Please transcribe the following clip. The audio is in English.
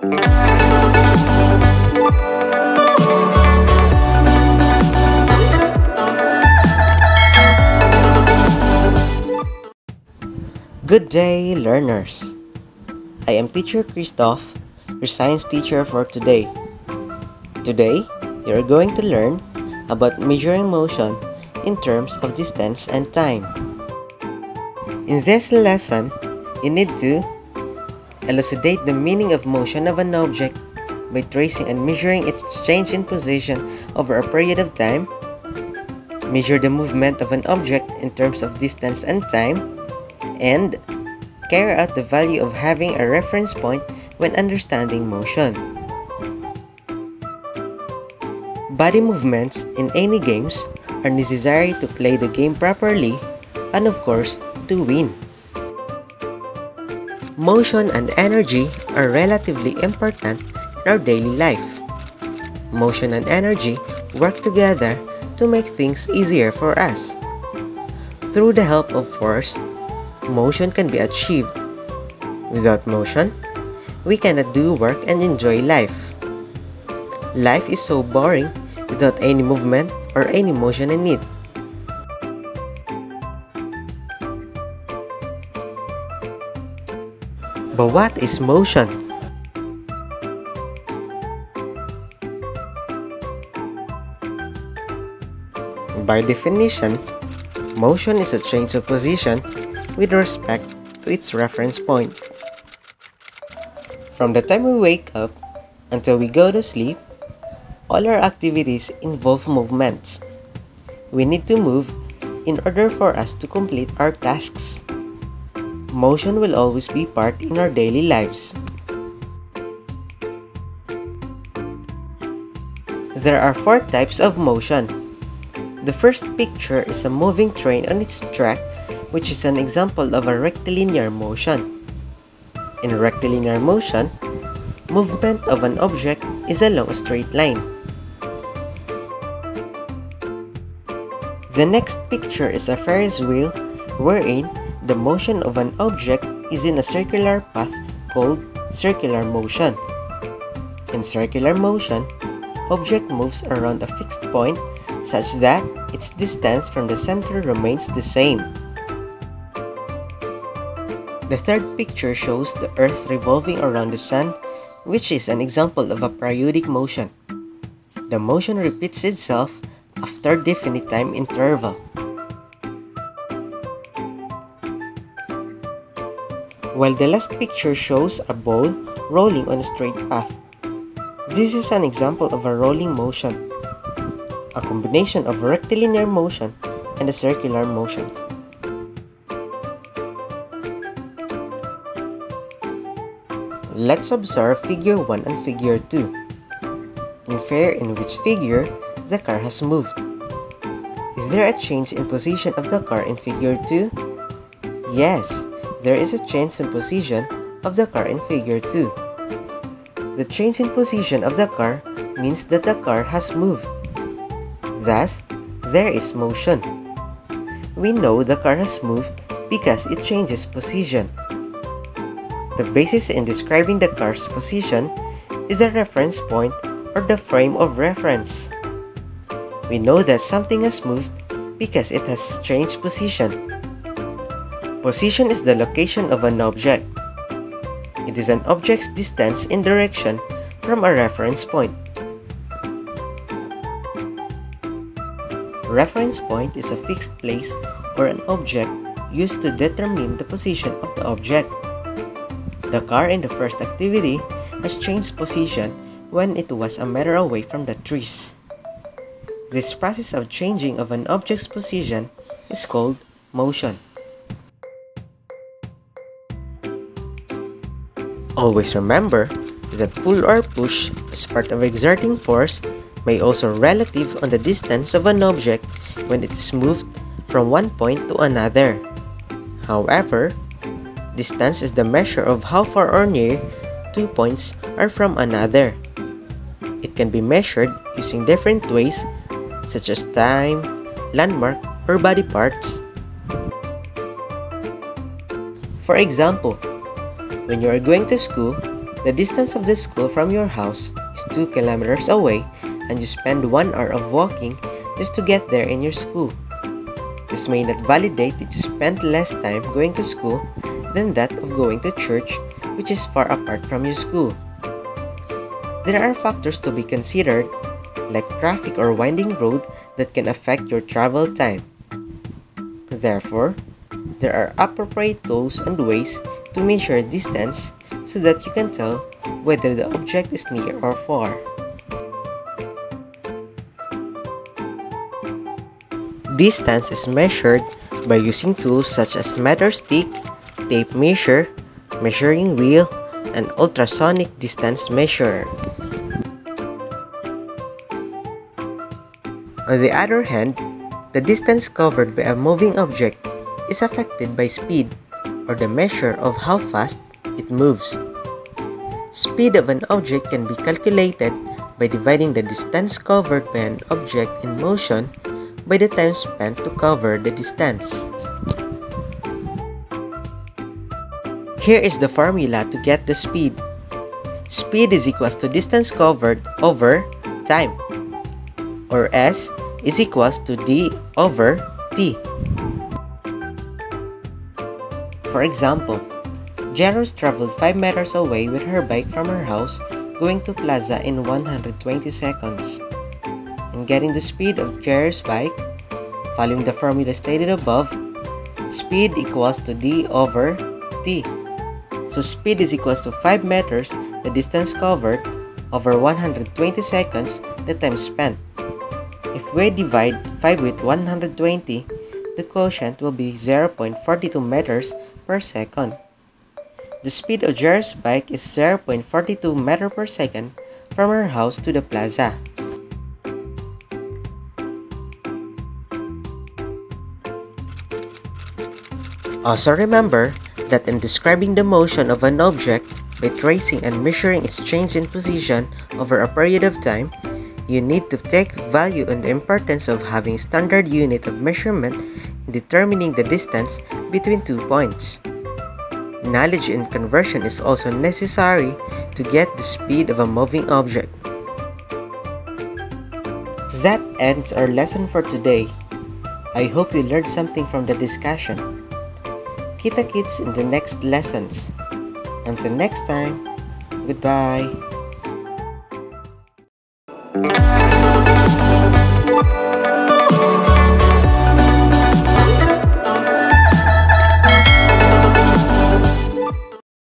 Good day, learners! I am Teacher Kristoff, your science teacher for today. Today, you are going to learn about measuring motion in terms of distance and time. In this lesson, you need to elucidate the meaning of motion of an object by tracing and measuring its change in position over a period of time, measure the movement of an object in terms of distance and time, and carry out the value of having a reference point when understanding motion. Body movements in any games are necessary to play the game properly and of course to win. Motion and energy are relatively important in our daily life. Motion and energy work together to make things easier for us. Through the help of force, motion can be achieved. Without motion, we cannot do work and enjoy life. Life is so boring without any movement or any motion in it. But what is motion? By definition, motion is a change of position with respect to its reference point. From the time we wake up until we go to sleep, all our activities involve movements. We need to move in order for us to complete our tasks. Motion will always be part in our daily lives. There are four types of motion. The first picture is a moving train on its track which is an example of a rectilinear motion. In rectilinear motion, movement of an object is along a straight line. The next picture is a Ferris wheel wherein the motion of an object is in a circular path called circular motion. In circular motion, object moves around a fixed point such that its distance from the center remains the same. The third picture shows the Earth revolving around the Sun, which is an example of a periodic motion. The motion repeats itself after definite time interval. While the last picture shows a ball rolling on a straight path. This is an example of a rolling motion, a combination of rectilinear motion and a circular motion. Let's observe figure 1 and figure 2. Infer in which figure the car has moved. Is there a change in position of the car in figure 2? Yes, there is a change in position of the car in figure 2. The change in position of the car means that the car has moved. Thus, there is motion. We know the car has moved because it changes position. The basis in describing the car's position is the reference point or the frame of reference. We know that something has moved because it has changed position. Position is the location of an object. It is an object's distance in direction from a reference point. Reference point is a fixed place or an object used to determine the position of the object. The car in the first activity has changed position when it was a meter away from the trees. This process of changing of an object's position is called motion. Always remember that pull or push as part of exerting force may also relative on the distance of an object when it is moved from one point to another. However, Distance is the measure of how far or near two points are from another. It can be measured using different ways such as time, landmark, or body parts. For example, when you are going to school, the distance of the school from your house is 2 kilometers away and you spend 1 hour of walking just to get there in your school. This may not validate that you spent less time going to school than that of going to church, which is far apart from your school. There are factors to be considered, like traffic or winding road, that can affect your travel time. Therefore, there are appropriate tools and ways to measure distance so that you can tell whether the object is near or far. Distance is measured by using tools such as meter stick, tape measure, measuring wheel, and ultrasonic distance measure. On the other hand, the distance covered by a moving object is affected by speed, or the measure of how fast it moves. Speed of an object can be calculated by dividing the distance covered by an object in motion by the time spent to cover the distance. Here is the formula to get the speed. Speed is equals to distance covered over time, or S is equals to d over t. For example, Jeros traveled 5 meters away with her bike from her house going to Plaza in 120 seconds and getting the speed of Jerry's bike, following the formula stated above, speed equals to d over t. So speed is equals to 5 meters, the distance covered, over 120 seconds, the time spent. If we divide 5 with 120, the quotient will be 0.42 meters per second. The speed of Jerry's bike is 0.42 meter per second from her house to the plaza. Also remember that in describing the motion of an object by tracing and measuring its change in position over a period of time, you need to take value on the importance of having standard unit of measurement in determining the distance between two points. Knowledge in conversion is also necessary to get the speed of a moving object. That ends our lesson for today. I hope you learned something from the discussion. Kita kids in the next lessons. Until next time, goodbye.